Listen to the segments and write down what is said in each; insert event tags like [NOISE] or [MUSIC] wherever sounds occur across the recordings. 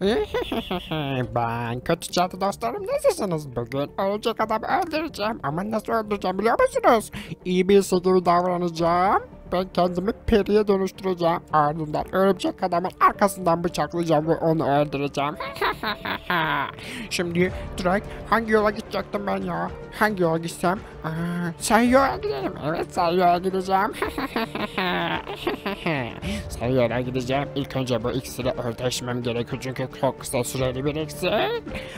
[LAUGHS] ben kötü cadı dostlarım nasılsınız? Bugün ölecek adamı öldüreceğim. Ama nasıl öldüreceğim biliyor musunuz? İyi birisi gibi davranacağım. Ben kendimi periye dönüştüreceğim. Ardından örümcek adamın arkasından bıçaklayacağım ve onu öldüreceğim. [LAUGHS] Şimdi direkt hangi yola gidecektim ben ya? Hangi yola gitsem? Aa, sağ yola gidelim. Evet sağ yola gideceğim. [LAUGHS] sağ yola gideceğim. İlk önce bu iksiri öldürmem gerekiyor çünkü çok kısa süreli bir iksir.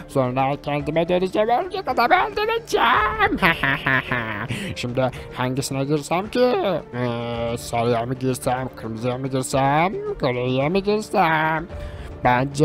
Sonra kendime döneceğim örümcek adamı öldüreceğim. [LAUGHS] Şimdi hangisine girsem ki? Ee, صالح عمید جلس عمید سالم علیم عمید سالم Bence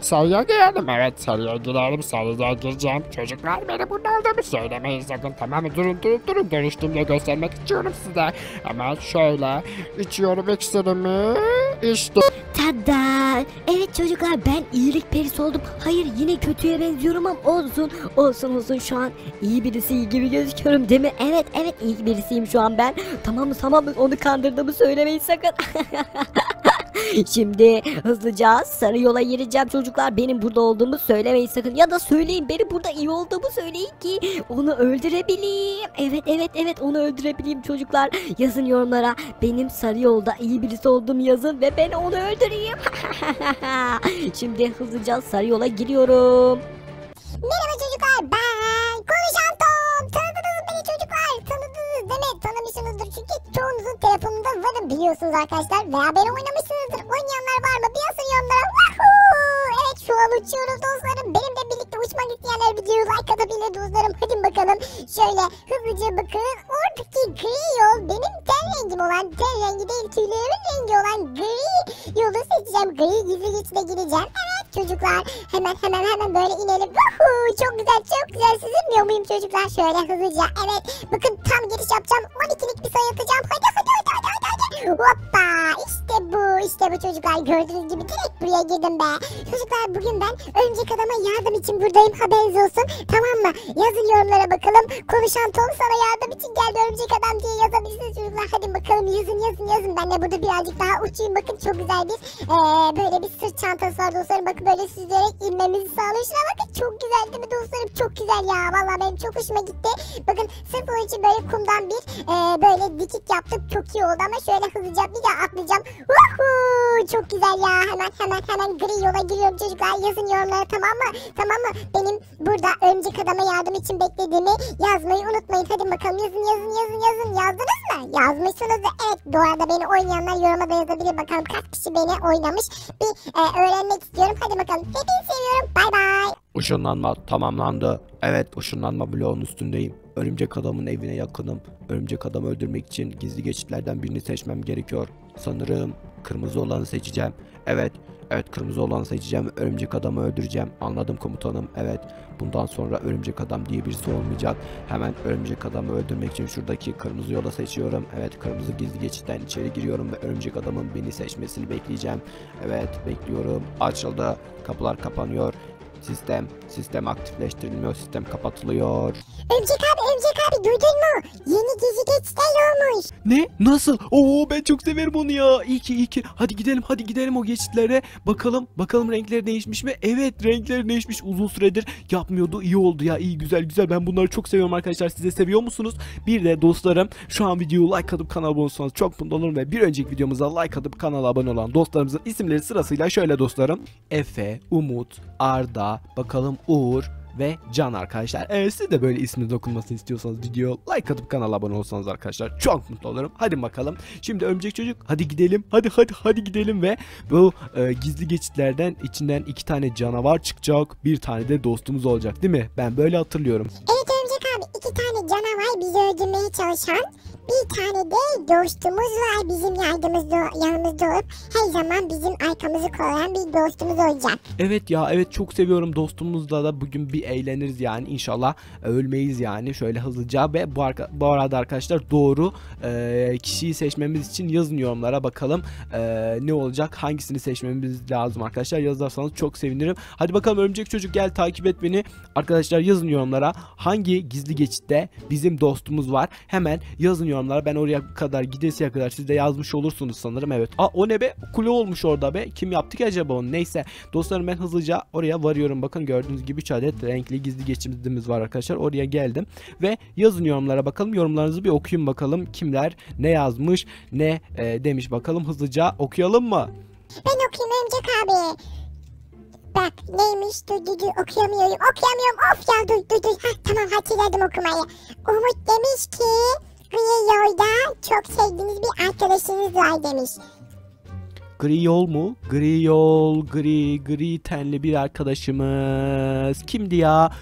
sarıya girelim. Evet sarıya girelim. Sarıya gireceğim. Çocuklar beni burada aldığımı söylemeyin sakın. Tamam mı? Durun durun durun. Dönüştüğümde göstermek istiyorum size. Hemen şöyle içiyorum iksirimi. İşte. Tada! Evet çocuklar ben iyilik perisi oldum. Hayır yine kötüye benziyorum ama olsun. Olsun olsun şu an iyi birisi gibi gözüküyorum değil mi? Evet evet iyi birisiyim şu an ben. Tamam mı tamam mı onu kandırdığımı söylemeyin sakın. [LAUGHS] [LAUGHS] Şimdi hızlıca sarı yola gireceğim çocuklar. Benim burada olduğumu söylemeyin sakın. Ya da söyleyin benim burada iyi olduğumu söyleyin ki onu öldürebileyim. Evet evet evet onu öldürebileyim çocuklar. Yazın yorumlara benim sarı yolda iyi birisi olduğumu yazın ve ben onu öldüreyim. [LAUGHS] Şimdi hızlıca sarı yola giriyorum. Merhaba çocuklar ben konuşan Tom. Tanıdınız beni çocuklar? Tanıdınız değil mi? Tanımışsınızdır çünkü çoğunuzun telefonunda varım biliyorsunuz arkadaşlar. Veya beni oynamışsınızdır. Şu an uçuyoruz dostlarım. Benimle birlikte uçmak isteyenler videoyu like atabilir dostlarım. Hadi bakalım. Şöyle hızlıca bakın. Oradaki gri yol benim ten rengim olan ten rengi değil tüylerimin rengi olan gri yolu seçeceğim. Gri gizli geçide gireceğim. Evet çocuklar. Hemen hemen hemen böyle inelim. Wahoo! Çok güzel çok güzel. Sizinmiyor muyum çocuklar? Şöyle hızlıca. Evet. Bakın tam giriş yapacağım. 12'lik bir sayı atacağım. Hadi Hoppa. İşte bu. İşte bu çocuklar. Gördüğünüz gibi direkt buraya girdim be. Çocuklar bugün ben örümcek adama yardım için buradayım. Haberiniz olsun. Tamam mı? Yazın yorumlara bakalım. Konuşan Tom sana yardım için geldi örümcek adam diye yazabilirsiniz çocuklar. Hadi bakalım yazın yazın yazın. Ben de burada birazcık daha uçayım. Bakın çok güzel bir eee, böyle bir sırt çantası var dostlarım. Bakın böyle süzerek inmemizi sağlıyor. Bakın çok güzel değil mi dostlarım? Çok güzel ya. Vallahi benim çok hoşuma gitti. Bakın sırf onun için böyle kumdan bir eee, böyle dikik yaptık. Çok iyi oldu ama şöyle hızlıca bir daha atlayacağım. Woohoo! Çok güzel ya. Hemen hemen hemen gri yola giriyorum çocuklar. Yazın yorumlara tamam mı? Tamam mı? Benim burada örümcek adama yardım için beklediğimi yazmayı unutmayın. Hadi bakalım yazın yazın yazın yazın. Yazdınız mı? Yazmışsınız da evet. Bu arada beni oynayanlar yoruma da yazabilir. Bakalım kaç kişi beni oynamış. Bir e, öğrenmek istiyorum. Hadi bakalım. Hepinizi seviyorum. Bay bay. Işınlanma tamamlandı. Evet ışınlanma bloğunun üstündeyim. Örümcek adamın evine yakınım. Örümcek adamı öldürmek için gizli geçitlerden birini seçmem gerekiyor. Sanırım kırmızı olanı seçeceğim. Evet, evet kırmızı olanı seçeceğim örümcek adamı öldüreceğim. Anladım komutanım. Evet, bundan sonra örümcek adam diye birisi olmayacak. Hemen örümcek adamı öldürmek için şuradaki kırmızı yola seçiyorum. Evet, kırmızı gizli geçitten içeri giriyorum ve örümcek adamın beni seçmesini bekleyeceğim. Evet, bekliyorum. Açıldı. Kapılar kapanıyor. Sistem, sistem aktifleştirilmiyor, sistem kapatılıyor. Örümcek abi örümcek abi duydun mu? Yeni geçitler olmuş. Ne? Nasıl? Oo ben çok severim onu ya. İyi ki iyi ki. Hadi gidelim hadi gidelim o geçitlere. Bakalım bakalım renkleri değişmiş mi? Evet renkleri değişmiş. Uzun süredir yapmıyordu. İyi oldu ya. İyi güzel güzel. Ben bunları çok seviyorum arkadaşlar. Siz de seviyor musunuz? Bir de dostlarım şu an videoyu like atıp kanala abone olursanız çok mutlu olurum ve bir önceki videomuza like atıp kanala abone olan dostlarımızın isimleri sırasıyla şöyle dostlarım. Efe, Umut, Arda, bakalım Uğur, ve Can arkadaşlar. Eğer siz de böyle isminiz okunmasını istiyorsanız video like atıp kanala abone olsanız arkadaşlar çok mutlu olurum. Hadi bakalım. Şimdi örümcek çocuk hadi gidelim. Hadi hadi hadi gidelim ve bu e, gizli geçitlerden içinden iki tane canavar çıkacak. Bir tane de dostumuz olacak değil mi? Ben böyle hatırlıyorum. Evet örümcek abi iki tane canavar bizi öldürmeye çalışan bir tane de dostumuz var bizim yardımımızda yanımızda olup her zaman bizim arkamızı kollayan bir dostumuz olacak. Evet ya evet çok seviyorum dostumuzla da bugün bir eğleniriz yani inşallah ölmeyiz yani şöyle hızlıca ve bu, arka, bu arada arkadaşlar doğru e, kişiyi seçmemiz için yazın yorumlara bakalım e, ne olacak hangisini seçmemiz lazım arkadaşlar yazarsanız çok sevinirim. Hadi bakalım örümcek çocuk gel takip et beni arkadaşlar yazın yorumlara hangi gizli geçitte bizim dostumuz var hemen yazın yorumlara yorumlara. Ben oraya kadar gidesiye kadar siz de yazmış olursunuz sanırım. Evet. Aa o ne be? Kule olmuş orada be. Kim yaptı ki acaba onu? Neyse. Dostlarım ben hızlıca oraya varıyorum. Bakın gördüğünüz gibi 3 adet renkli gizli geçidimiz var arkadaşlar. Oraya geldim. Ve yazın yorumlara bakalım. Yorumlarınızı bir okuyun bakalım. Kimler ne yazmış ne e, demiş bakalım. Hızlıca okuyalım mı? Ben okuyayım Örümcek abi. Bak neymiş dur dur dur okuyamıyorum okuyamıyorum of ya dur dur dur. Hah, tamam hatırladım okumayı. Umut demiş ki Gri yolda çok sevdiğiniz bir arkadaşınız var demiş. Gri yol mu? Gri yol, gri, gri tenli bir arkadaşımız. Kimdi ya?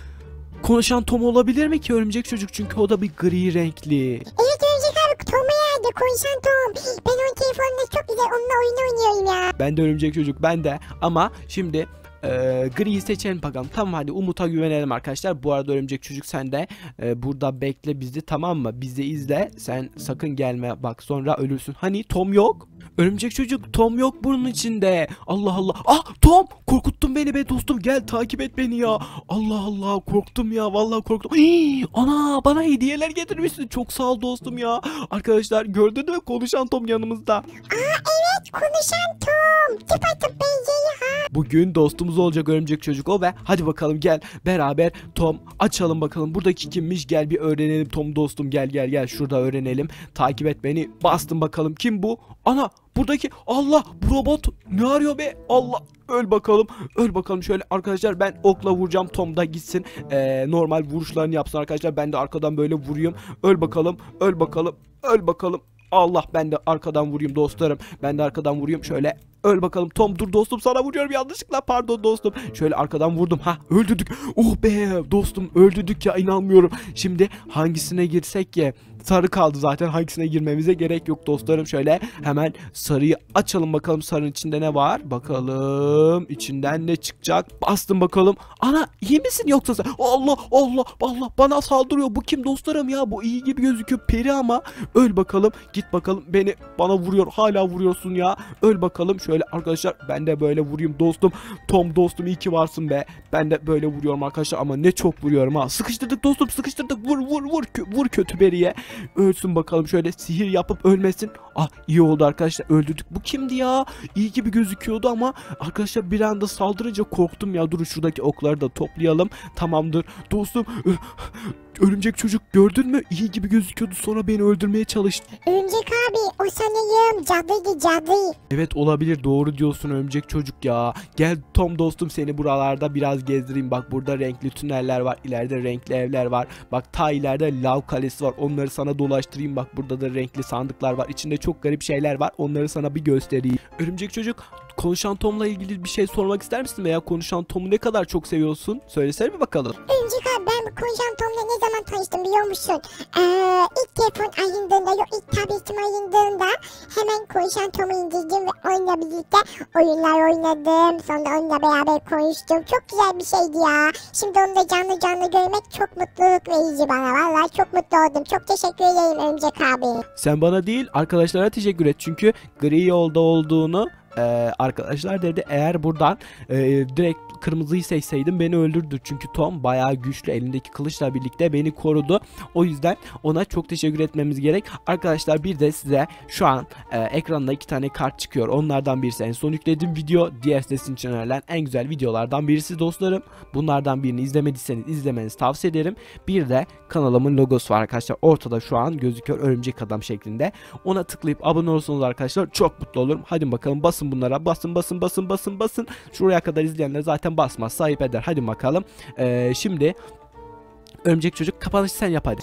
Konuşan Tom olabilir mi ki örümcek çocuk? Çünkü o da bir gri renkli. Evet Örümcek abi Tom'u yerde konuşan Tom. Ben onun telefonunda çok güzel onunla oyun oynuyorum ya. Ben de örümcek çocuk ben de. Ama şimdi e, griyi seçelim bakalım. Tamam hadi Umut'a güvenelim arkadaşlar. Bu arada örümcek çocuk sen de e, burada bekle bizi tamam mı? Bizi izle. Sen sakın gelme bak sonra ölürsün. Hani Tom yok? Örümcek çocuk Tom yok bunun içinde. Allah Allah. Ah Tom korkuttun beni be dostum. Gel takip et beni ya. Allah Allah korktum ya. Vallahi korktum. Hii, ana bana hediyeler getirmişsin. Çok sağ ol dostum ya. Arkadaşlar gördün mü? Konuşan Tom yanımızda. Evet konuşan Tom. Tıpatıp benzeyi. Bugün dostumuz olacak örümcek çocuk o ve hadi bakalım gel beraber Tom açalım bakalım. Buradaki kimmiş? Gel bir öğrenelim. Tom dostum gel gel gel. Şurada öğrenelim. Takip et beni. Bastım bakalım. Kim bu? Ana buradaki Allah bu robot ne arıyor be? Allah öl bakalım. Öl bakalım. Şöyle arkadaşlar ben okla vuracağım. Tom da gitsin. Ee, normal vuruşlarını yapsın arkadaşlar. Ben de arkadan böyle vurayım. Öl bakalım. Öl bakalım. Öl bakalım Allah ben de arkadan vurayım dostlarım. Ben de arkadan vurayım şöyle. Öl bakalım Tom dur dostum sana vuruyorum yanlışlıkla pardon dostum. Şöyle arkadan vurdum ha öldürdük. Oh be dostum öldürdük ya inanmıyorum. Şimdi hangisine girsek ki? Sarı kaldı zaten hangisine girmemize gerek yok dostlarım. Şöyle hemen sarıyı açalım bakalım sarının içinde ne var? Bakalım içinden ne çıkacak? Bastım bakalım. Ana iyi misin yoksa sen? Allah Allah Allah bana saldırıyor. Bu kim dostlarım ya? Bu iyi gibi gözüküyor peri ama. Öl bakalım git bakalım beni bana vuruyor hala vuruyorsun ya. Öl bakalım şöyle arkadaşlar ben de böyle vurayım dostum. Tom dostum iyi ki varsın be. Ben de böyle vuruyorum arkadaşlar ama ne çok vuruyorum ha. Sıkıştırdık dostum sıkıştırdık. Vur vur vur vur kötü beriye. Ölsün bakalım şöyle sihir yapıp ölmesin. Ah iyi oldu arkadaşlar öldürdük. Bu kimdi ya? İyi gibi gözüküyordu ama arkadaşlar bir anda saldırınca korktum ya. Durun şuradaki okları da toplayalım. Tamamdır. Dostum örümcek çocuk gördün mü? İyi gibi gözüküyordu sonra beni öldürmeye çalıştı. Örümcek abi o sanırım cadıydı cadı. Evet olabilir doğru diyorsun örümcek çocuk ya. Gel Tom dostum seni buralarda biraz gezdireyim. Bak burada renkli tüneller var. ileride renkli evler var. Bak ta ileride lav kalesi var. Onları sana dolaştırayım. Bak burada da renkli sandıklar var. İçinde çok garip şeyler var. Onları sana bir göstereyim. Örümcek çocuk konuşan Tom'la ilgili bir şey sormak ister misin? Veya konuşan Tom'u ne kadar çok seviyorsun? Söylesene bir bakalım. Örümcek konuşan Tom'la ne zaman tanıştım biliyor musun? Ee, ilk telefon ayındığında yok ilk tabletim ayındığında hemen konuşan Tom'u indirdim ve onunla birlikte oyunlar oynadım. Sonra onunla beraber konuştum. Çok güzel bir şeydi ya. Şimdi onu da canlı canlı görmek çok mutluluk verici bana. Vallahi çok mutlu oldum. Çok teşekkür ederim Örümcek abi. Sen bana değil arkadaşlara teşekkür et. Çünkü gri yolda olduğunu e, arkadaşlar dedi. Eğer buradan e, direkt kırmızıyı seçseydim beni öldürdü. Çünkü Tom bayağı güçlü elindeki kılıçla birlikte beni korudu. O yüzden ona çok teşekkür etmemiz gerek. Arkadaşlar bir de size şu an e, ekranda iki tane kart çıkıyor. Onlardan birisi en son yüklediğim video. Diğer sesin için önerilen en güzel videolardan birisi dostlarım. Bunlardan birini izlemediyseniz izlemenizi tavsiye ederim. Bir de kanalımın logosu var arkadaşlar. Ortada şu an gözüküyor örümcek adam şeklinde. Ona tıklayıp abone olursanız arkadaşlar çok mutlu olurum. Hadi bakalım basın bunlara. Basın basın basın basın basın. Şuraya kadar izleyenler zaten basmaz. Sahip eder. Hadi bakalım. Ee, şimdi örümcek çocuk kapanışı sen yap hadi.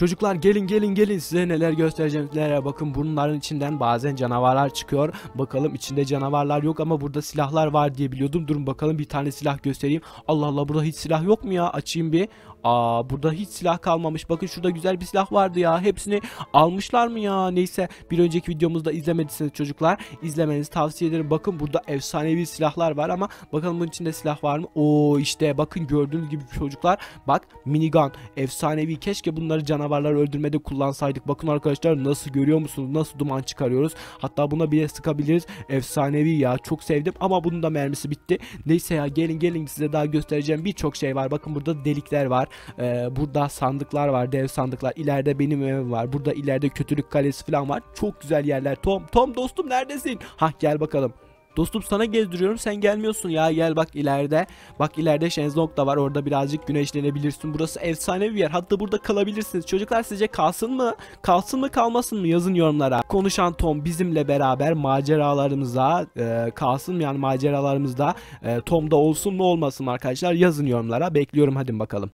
Çocuklar gelin gelin gelin. Size neler göstereceğim. Sizlere bakın bunların içinden bazen canavarlar çıkıyor. Bakalım içinde canavarlar yok ama burada silahlar var diye biliyordum. Durun bakalım bir tane silah göstereyim. Allah Allah burada hiç silah yok mu ya? Açayım bir. Aa burada hiç silah kalmamış. Bakın şurada güzel bir silah vardı ya. Hepsini almışlar mı ya? Neyse bir önceki videomuzda izlemediyseniz çocuklar izlemenizi tavsiye ederim. Bakın burada efsanevi silahlar var ama bakalım bunun içinde silah var mı? Oo işte bakın gördüğünüz gibi çocuklar bak minigun. Efsanevi. Keşke bunları canavar canavarları öldürmede kullansaydık. Bakın arkadaşlar nasıl görüyor musunuz? Nasıl duman çıkarıyoruz. Hatta buna bile sıkabiliriz. Efsanevi ya. Çok sevdim ama bunun da mermisi bitti. Neyse ya gelin gelin size daha göstereceğim birçok şey var. Bakın burada delikler var. Ee, burada sandıklar var. Dev sandıklar. İleride benim evim var. Burada ileride kötülük kalesi falan var. Çok güzel yerler. Tom, Tom dostum neredesin? Hah gel bakalım. Dostum sana gezdiriyorum sen gelmiyorsun. Ya gel bak ileride. Bak ileride şezlong da var orada birazcık güneşlenebilirsin. Burası efsane bir yer. Hatta burada kalabilirsiniz. Çocuklar sizce kalsın mı? Kalsın mı kalmasın mı? Yazın yorumlara. Konuşan Tom bizimle beraber maceralarımıza e, kalsın mı? Yani maceralarımızda e, Tom da olsun mu olmasın mı arkadaşlar? Yazın yorumlara. Bekliyorum. Hadi bakalım